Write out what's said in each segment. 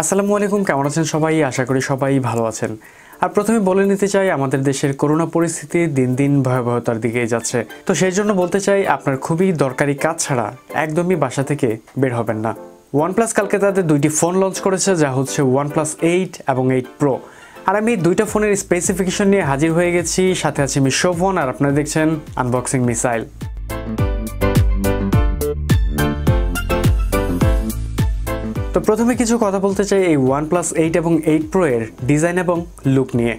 আসসালামু আলাইকুম, কেমন আছেন সবাই? আশা করি সবাই ভালো আছেন। আর প্রথমে বলে নিতে চাই, আমাদের দেশের করোনা পরিস্থিতি দিন দিন ভয়াবহতার দিকে যাচ্ছে। তো সেই জন্য বলতে চাই, আপনার খুবই দরকারি কাজ ছাড়া একদমই বাসা থেকে বের হবেন না। ওয়ানপ্লাস কালকে তাদের দুইটি ফোন লঞ্চ করেছে, যা হচ্ছে ওয়ানপ্লাস এইট এবং এইট প্রো আর আমি দুইটা ফোনের স্পেসিফিকেশন নিয়ে হাজির হয়ে গেছি, সাথে আছে আমি শোভন, আর আপনারা দেখছেন আনবক্সিং মিসাইল তো প্রথমে কিছু কথা বলতে চাই এই OnePlus 8 এবং এইট প্রো এর ডিজাইন এবং লুক নিয়ে।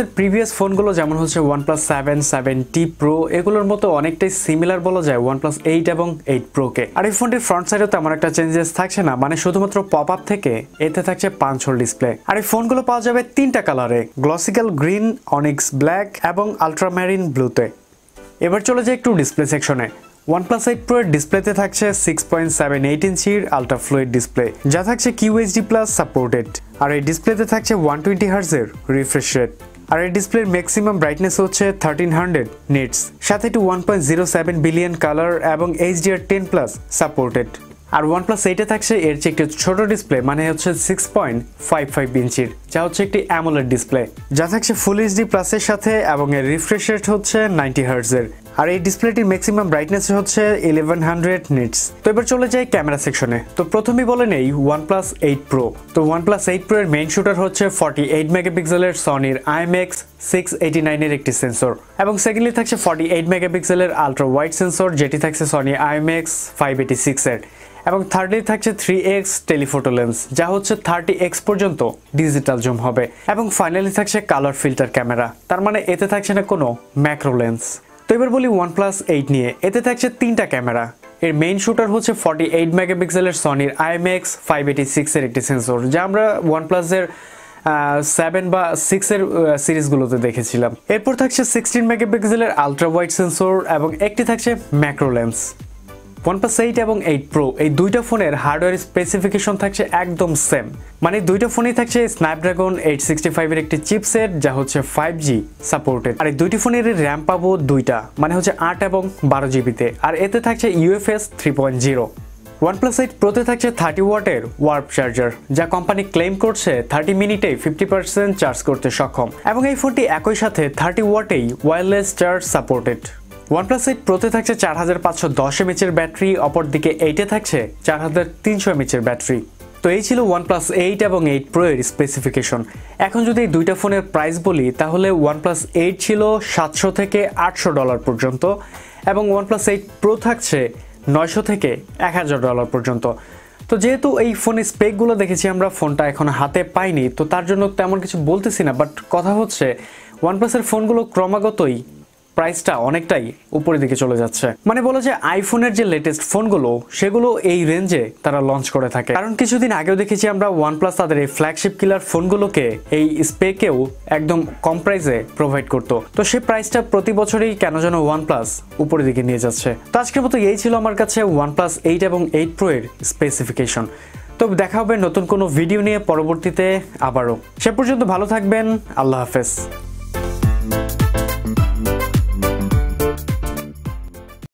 এর প্রিভিয়াস ফোনগুলো যেমন হচ্ছে OnePlus seven seven T pro এগুলোর মতো অনেকটাই সিমিলার বলা যায় OnePlus 8 এবং এইট প্রোকে আর এই ফোনটির ফ্রন্ট সাইডে তেমন একটা চেঞ্জেস থাকছে না মানে শুধুমাত্র পপ আপ থেকে এতে থাকছে পাঁচ হোল ডিসপ্লে আর এই ফোনগুলো পাওয়া যাবে তিনটা কালারে গ্লসিক্যাল গ্রিন অনিক্স ব্ল্যাক এবং আলট্রামেরিন ব্লুতে এবার চলে যাই একটু ডিসপ্লে সেকশনে OnePlus 8 Pro এর ডিসপ্লেতে থাকছে সিক্স পয়েন্ট সেভেন এইট ইঞ্চির আলট্রা ফ্লুইড ডিসপ্লে যা থাকছে কিউএইচডি প্লাস সাপোর্টেড আর এই ডিসপ্লেতে থাকছে ওয়ান টোয়েন্টি হার্জের রিফ্রেশ রেট আর এই ডিসপ্লের ম্যাক্সিমাম ব্রাইটনেস হচ্ছে থার্টিন হান্ড্রেড নিটস সাথে একটু one point zero seven billion colour এবং এইচডিআর টেন প্লাস সাপোর্টেড আর ওয়ান প্লাস এইটে থাকছে এর চেয়ে একটু ছোট ডিসপ্লে মানে হচ্ছে সিক্স পয়েন্ট ফাইভ ফাইভ ইঞ্চির, যা হচ্ছে একটি অ্যামোলেড ডিসপ্লে যা থাকছে ফুল এইচডি প্লাসের সাথে এবং এর রিফ্রেশ রেট হচ্ছে নাইনটি হার্টসের আর এই ডিসপ্লেটির ম্যাক্সিমাম ব্রাইটনেস হচ্ছে ইলেভেন হান্ড্রেড নিটস তো এবার চলে যাই ক্যামেরা সেকশনে তো প্রথমেই বলে নেই ওয়ান প্লাস এইট প্রো তো ওয়ান প্লাস এইট প্রো এর মেইন শুটার হচ্ছে ফর্টি এইট মেগাপিক্সেলের সনির আইএমএক্স সিক্স এইটি নাইনের একটি সেন্সর এবং সেকেন্ডলি থাকছে ফর্টি এইট মেগাপিক্সেলের আলট্রা ওয়াইড সেন্সর যেটি থাকছে সনি আইএমএক্স ফাইভ এইটি সিক্সের এবং থার্ডলি থাকছে থ্রি এক্স টেলিফোটো লেন্স যা হচ্ছে থার্টি এক্স পর্যন্ত ডিজিটাল জুম হবে। এবং ফাইনালি থাকছে কালার ফিল্টার ক্যামেরা তার মানে এতে থাকছে না কোনো ম্যাক্রো লেন্স তো এবার বলি ওয়ানপ্লাস এইট নিয়ে। এতে থাকছে তিনটা ক্যামেরা। এর মেইন শুটার হচ্ছে ফর্টি এইট মেগাপিক্সেলের সনির আইএমএক্স ফাইভ এইটি সিক্সের একটি সেন্সর যা আমরা ওয়ানপ্লাসের সেভেন বা সিক্সের সিরিজগুলোতে দেখেছিলাম। এরপর থাকছে সিক্সটিন মেগাপিক্সেলের আলট্রা ওয়াইড সেন্সর এবং একটি থাকছে ম্যাক্রো লেন্স ওয়ানপ্লাস এইট এবং এইট প্রো এই দুইটা ফোনের হার্ডওয়্যার স্পেসিফিকেশন থাকছে একদম সেম মানে দুইটা ফোনেই থাকছে স্ন্যাপড্রাগন এইট সিক্সটি ফাইভের একটি চিপসেট যা হচ্ছে ফাইভ জি সাপোর্টেড আর এই দুইটি ফোনের র্যাম পাবো দুইটা মানে হচ্ছে আট এবং বারো জিবিতে আর এতে থাকছে UFS three point zero OnePlus eight প্রোতে থাকছে থার্টি ওয়াটের ওয়ার্প চার্জার যা কোম্পানি ক্লেম করছে থার্টি মিনিটে ফিফটি পার্সেন্ট চার্জ করতে সক্ষম। এবং এই ফোনটি একই সাথে thirty ওয়াটেই wireless charge supported OnePlus eight প্রোতে থাকছে চার হাজার পাঁচশো দশ এমএচের ব্যাটারি, অপরদিকে এইটে থাকছে চার হাজার তিনশো এমএচের ব্যাটারি। তো এই ছিল ওয়ানপ্লাস এইট এবং এইট প্রো এর স্পেসিফিকেশন এখন যদি দুইটা ফোনের প্রাইস বলি, তাহলে ওয়ানপ্লাস এইট ছিল সাতশো থেকে আটশো ডলার পর্যন্ত এবং ওয়ানপ্লাস এইট প্রো থাকছে নয়শো থেকে এক হাজার ডলার পর্যন্ত। তো যেহেতু এই ফোনের স্পেকগুলো দেখেছি, আমরা ফোনটা এখন হাতে পাইনি, তো তার জন্য তেমন কিছু বলতেছি না বাট কথা হচ্ছে ওয়ানপ্লাসের ফোনগুলো ক্রমাগতই প্রাইসটা অনেকটাই উপরের দিকে চলে যাচ্ছে। মানে বলা যায় আইফোনের যে লেটেস্ট ফোনগুলো সেগুলো এই রেঞ্জে তারা লঞ্চ করে থাকে। কারণ কিছুদিন আগেও দেখেছি আমরা ওয়ানপ্লাস তাদের এই ফ্ল্যাগশিপ কিলার ফোনগুলোকে এই স্পেকেও একদম কম প্রাইসে প্রোভাইড করতো। তো সেই প্রাইসটা প্রতি বছরই কেন যেন ওয়ানপ্লাস উপরের দিকে নিয়ে যাচ্ছে। তো আজকের মতো এই ছিল আমার কাছে ওয়ানপ্লাস এইট এবং এইট প্রো এর স্পেসিফিকেশন তো দেখা হবে নতুন কোনো ভিডিও নিয়ে, পরবর্তীতে আবারও। সে পর্যন্ত ভালো থাকবেন, আল্লাহ হাফেজ।